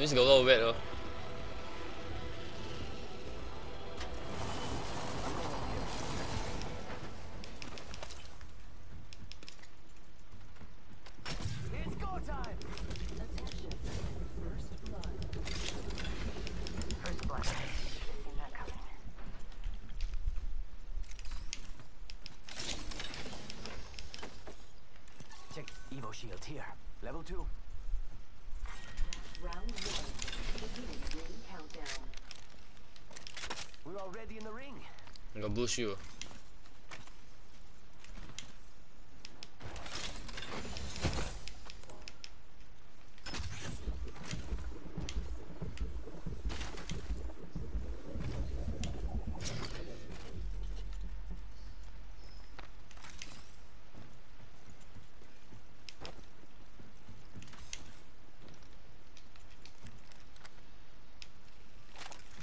means got a lot of wet, oh. Already in the ring. I got blue shield.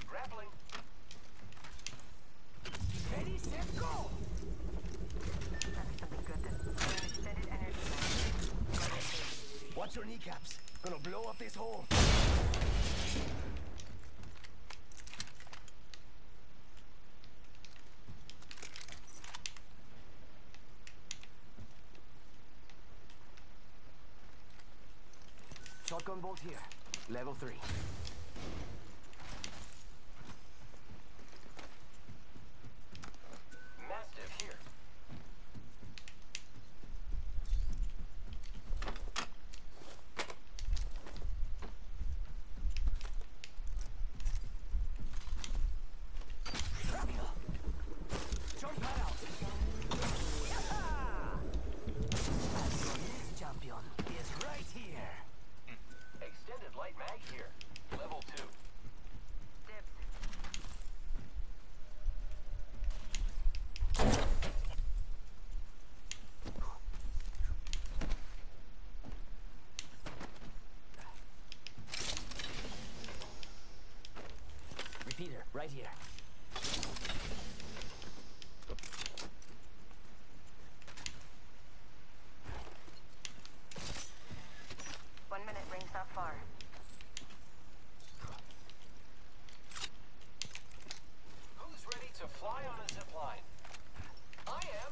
Grappling. Ready, set, go! That's something good then. An extended energy bank. Level two. Watch your kneecaps. Gonna blow up this hole. Shotgun bolt here. Level 3. Mastiff here. Dracula! Jump pad out! Yaha! This champion is right here. Extended light mag here. Level 2. Dibs. Repeater, right here. One minute, ring's not far. Who's ready to fly on a zip line? I am.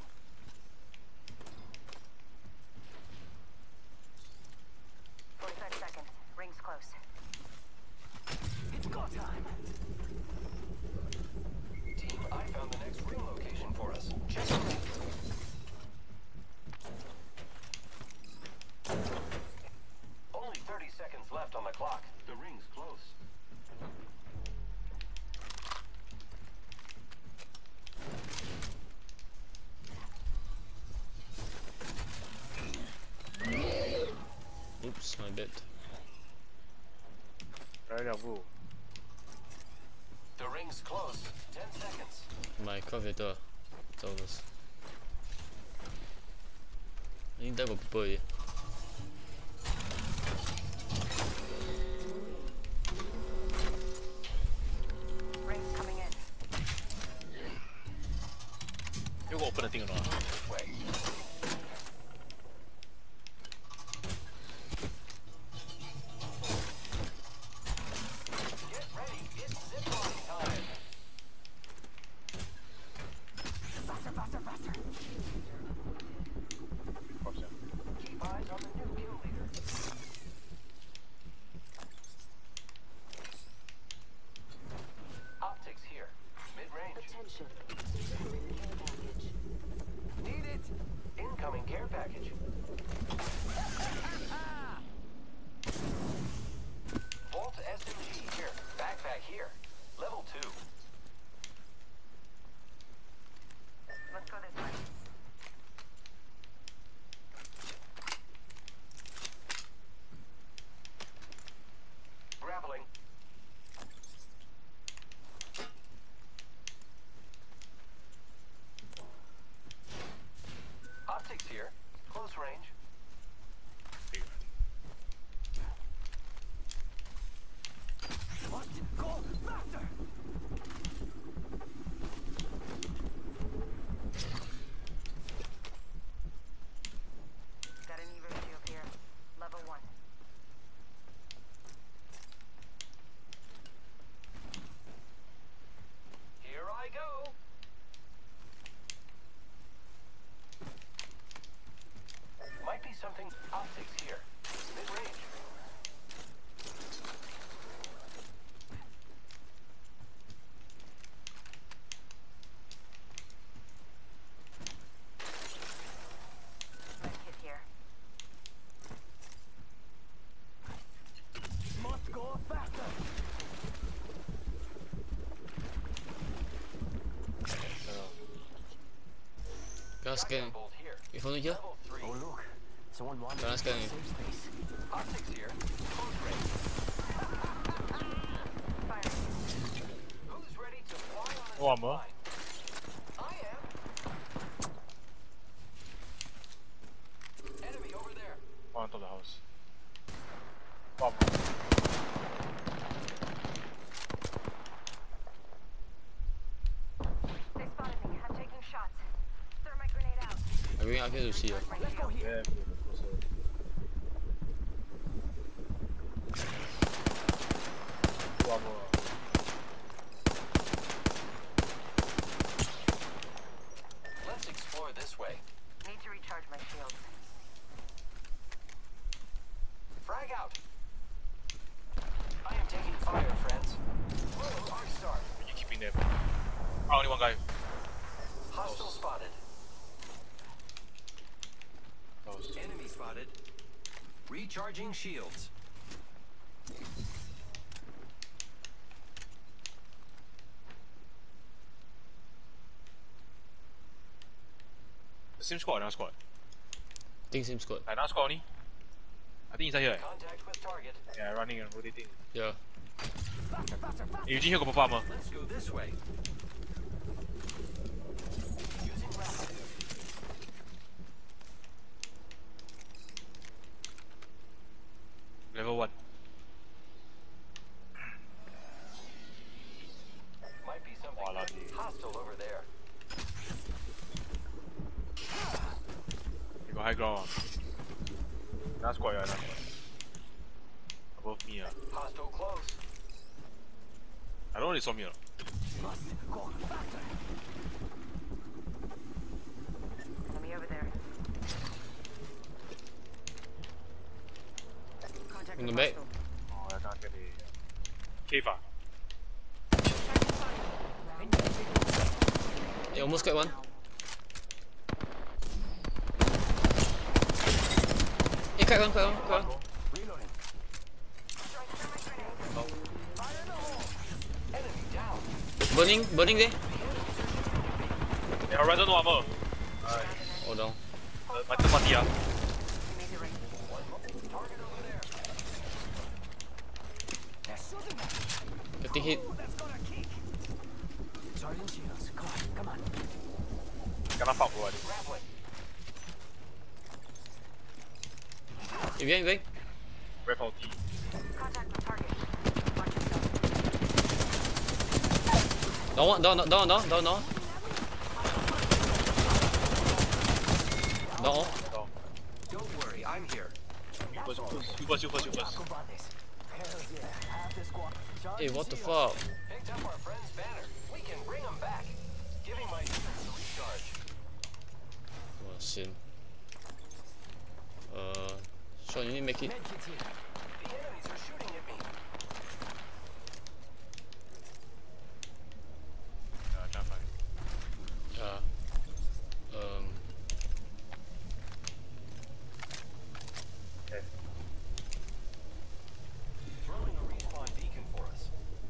Forty-five seconds. Ring's close. It's go time. Team, I found ring location for us. Check. Only 30 seconds left on the clock. The ring's close. Oops, my bad. Right up, bro. Ring's close. 10 seconds. My cover Zauber's. I think that got people already. Ring's here. Close range. Fire. Who's ready to fly on the No armor. line? I am. Enemy over there. One on top the house. Bomb. They spotted me. I'm taking shots. Thermite grenade out. I bring up here to see. ah. Let's go Yeah, bro, that's closer. Two armor. Let's explore this way. Need to recharge my shields. Frag out. I am taking fire, friends. Whoa, Arc Star. You keeping them. Ah, only one guy. Hostile spotted. Close. Enemy spotted. Recharging shields. The same squad, another squad. I Think same squad. Like, another squad only. I think inside here. eh? Contact with target. Yeah, running and rotating. Yeah. Eh, Eugene here got pop armor. Let's go this way. Level 1. Might be something hostile over there. You got high ground. Another squad, yeah, another. Above me. Hostile close. I don't know they saw me or. Must go faster. Enemy over there. With the back. hostile. Oh, I can't get the... Cave ah. Eh, almost got one. Eh, cut one, cut one, cut one. Reloading. Enemy down. Burning, burning there. Eh, Horizon no armor. Oh, down. Uh, my third party ah. We need to ring. Target over there. They're shooting at me. Getting hit. Ooh, that's gonna kick. Charging shields. Come on, come on. Kena fuck bro. I think. Grappling. Eh, behind, behind. Very faulty. Contact with target. Watch yourself. Down one, down, down, down, down, down. Down all. Down. Don't worry, I'm here. You first, you first, you first, you first, you first. Combades. Hell yeah, half the squad. Hey, what the fuck? Picked up our friend's banner. We can bring them back. Giving my units a recharge. Oh, sin. Uh, Sean, you need to make it. Medkit here. The enemies are shooting at me. Yeah, try and find. Uh, um, Okay. Throwing a respawn beacon for us.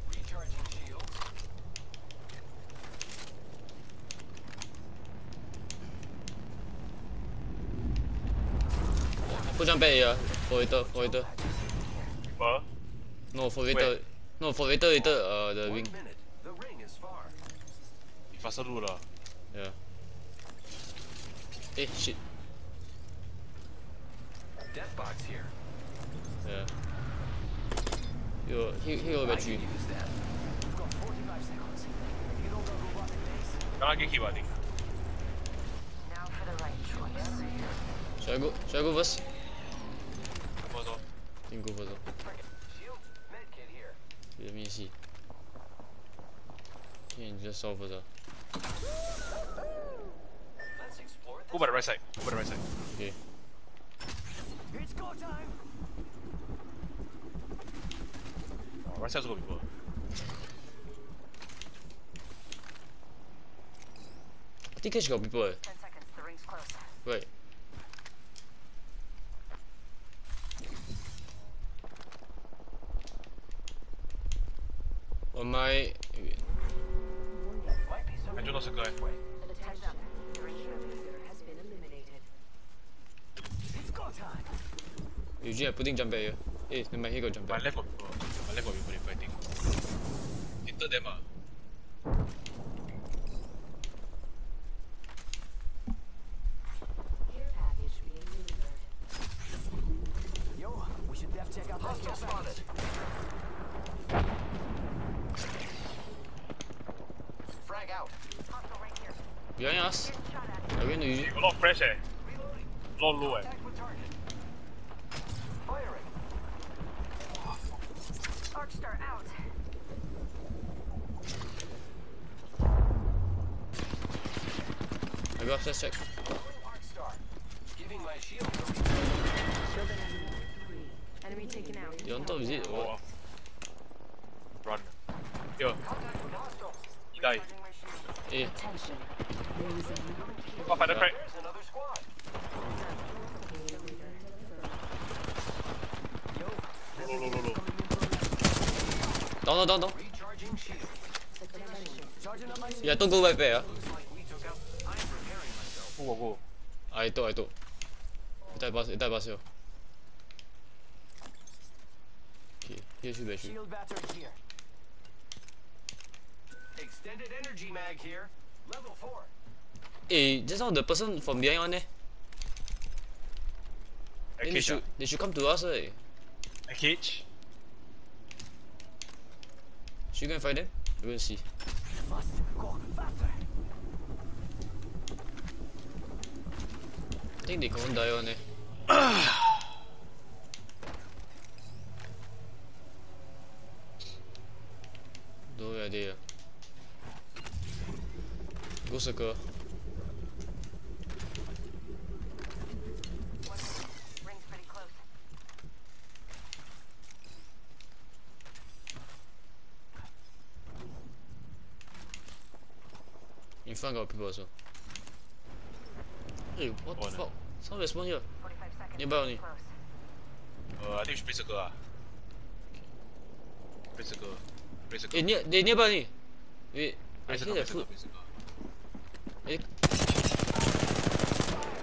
Recharging shields. Put jump back here. For later, for later. Reaper. No, for later. No, for later, later, uh, the One wing. minute. The ring is far. You faster do lah. Yeah. Eh, shit. Death box here. Yeah. Yo, he, he got I battery. can use that. You've got 45 seconds. If you don't go robotic base, Kena get hit I think. Now for the right choice. Should I go? Should I go first? First off. You go first. Shield. Medkit here. Let me see. Okay, just solve first. Let's explore. Go by the right side. Go by the right side. Okay. it's go time. Oh, right side also got people. I think she got people. Eh. Ten seconds. The ring's close. Right. guy. I do not a guy. Eugene, I'm putting jump here. Hey, never mind, here got jump back. My left got people. My left fighting. Enter them ah. Reloading. A lot low. With target. Firing. Arcstar out. I go upstairs check. Throwing Arc Star. Giving my shield a recharge. Shield ammo three. Enemy taken out. You on top is it what? Run. Here, Contact with hostile. he died. Charging my. Eh, Attention. There is a new kill Oh, fighter crack. There's another squad. Down, down, down, down. Yeah, don't go back there. Go, go. I do, I do. That bus, that bus here. Okay, here should be. Shield batter here. Extended energy mag here. Level four. Hey, just now the person from behind one eh. Then they should, they should come to us eh. A cage. Should we go and find them? We go and see. I think they confirm die. Don't know where they. Go circle. One minute. Ring's pretty close. In front got people also. Hey, what the Oh, no. fuck? Someone respawn here. 45 seconds. Nearby only. Close. Uh, I think we should play circle ah. Play circle. Play circle. Eh, near, they nearby me. Wait, I Play hear circle, the play circle, food. play circle. Eh,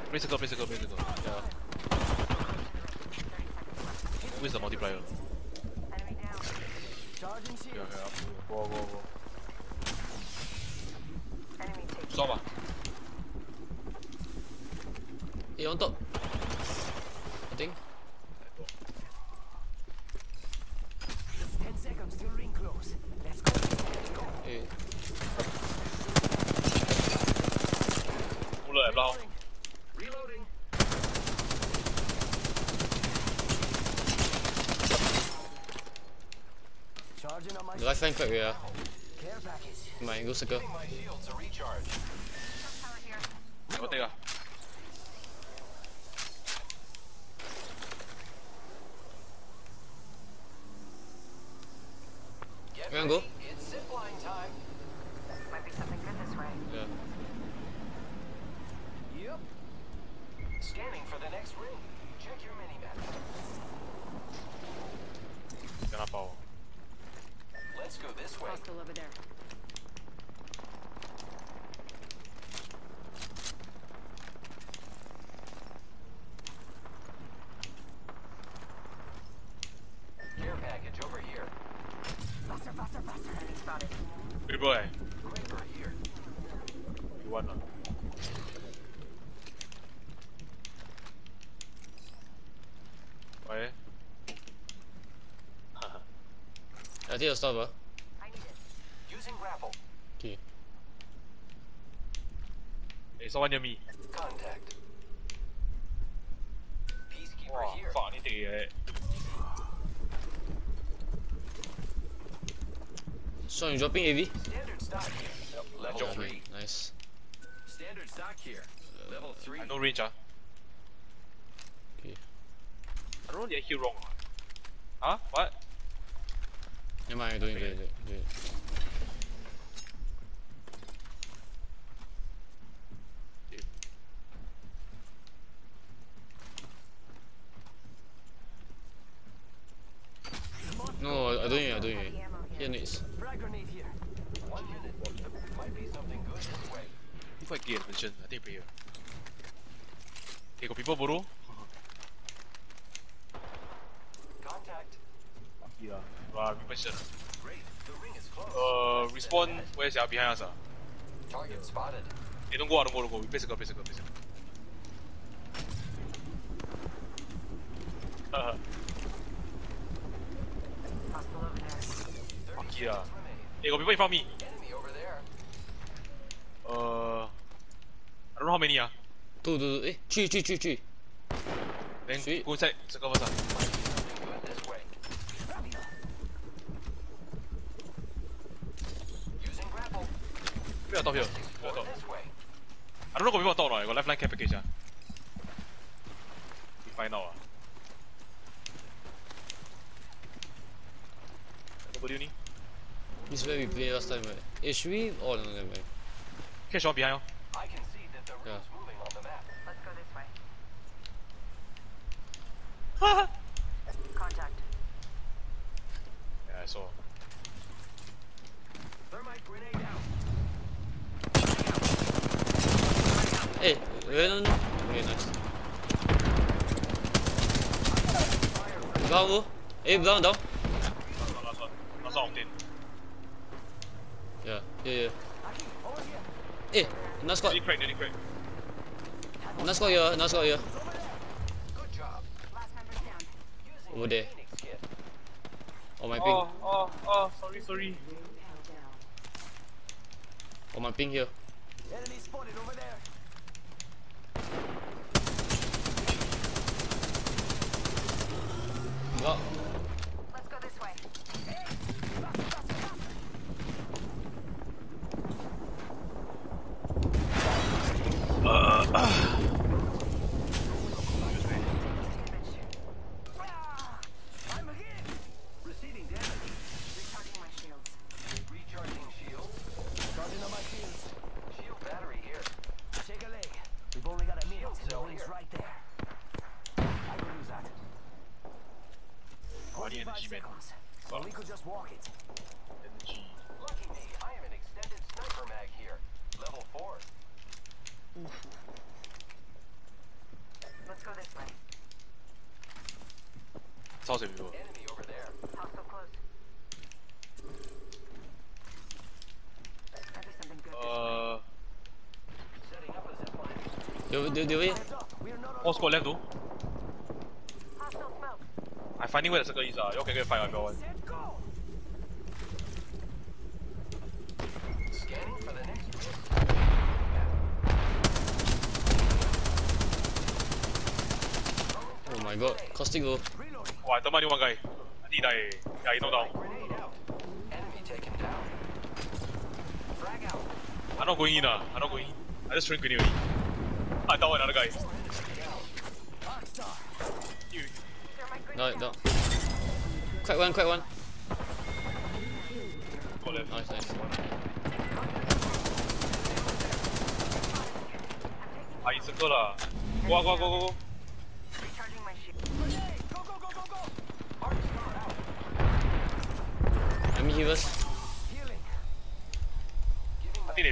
Play circle, play circle, play circle. yeah. 30 seconds left. Where's the multiplier? Enemy down. Charging shield. Yeah, yeah. Go, go, go. Enemy taken. Stop ah. Eh, on top. I think. 10 seconds till ring close. Let's go. Let's go. Eh, Pull it now. Reloading. Charging up my the lifeline crack yeah. care package. My go circle. Giving my shield to recharge. Tower here. Never take ah. Get You wanna go? It's zipline time. Might be something good this way. Yeah. Yep. Scanning for the next ring. Check your mini-map. Kena power. Let's go this way. Hostile over there. Ah. Why? I take your stuff ah. I need it. Using grapple. Okay. Hey, someone near me. Contact. Peacekeeper Wow, here. fuck, need to it. So you dropping AV? Standard stock here. Level Jump. 3. Nice. Standard stock here. Level 3. I no range ah. Okay. I don't know did I hear wrong. Huh? What? Never mind, do it, do it, do it, 비법으로? Yeah. Wow, we Where's yeah behind us? Ah. Don't go out. Don't go. Go. We go. Go. Fuck yeah. People me. Uh, I don't know how many ah. Tu tu tu eh Tree tree tree tree Then Sweet. go inside Circle first ah Wait on top here I don't know got people on top or not I got lifeline care package ah uh. We find out ah uh. Nobody only This is where we play last time. Right Eh should we? Oh no no, mind. Catch one behind. oh Contact. Yeah, I saw. Thermite grenade out. No, no. Okay, nice. Down, bro. Eh, down, down. Last one. Last. Yeah, yeah, yeah. Eh, another squad. Nearly crack, nearly crack. Another squad here, another squad here. Over there. On my ping. Oh, oh, oh, sorry, sorry. On my ping here. Enemy spotted over there. Wow. Up a zipline. They, they, they, wait. Heads. We're not squad left though. I'm finding where the circle is. Uh. You all can go and find one. one. Set go. Scanning for the next rift. Oh my god. Caustic bro. I thought only one guy. I he died. Yeah, he knocked down. Enemy taken down. Frag out. I'm not going in. Uh. I'm not going in. I just grenade only. I down another guy. Rockstar. You. Thermite No, no. Crack one, crack one. Go left. Nice, nice. In circle lah. Go, go, go, go, go. Recharging my shield. Grenade. Go, go, go, go, go. Arc star out. Let me heal us. Healing. Giving I think they rest here. Uh. charge. Portal placed. Firing. Maybe just go right behind you. Crack one, crack one. Here I go. It's go time. Enemy down. Need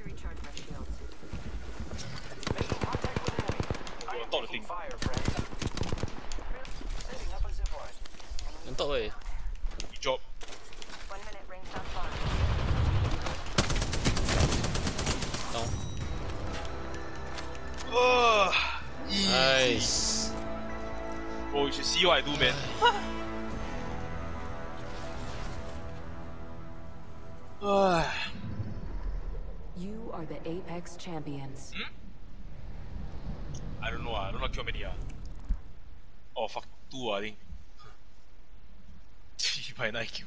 to recharge my shields. Making contact with enemy. I Go am on top of the taking thing. fire, friends. Setting up a zipline. On top way. Good job. Ugh. Nice. Bro, you should see what I do, man. You are the Apex champions. I don't know. ah. I don't know how many. ah. Oh, fuck. Two, ah, I think. 七百 nine kill.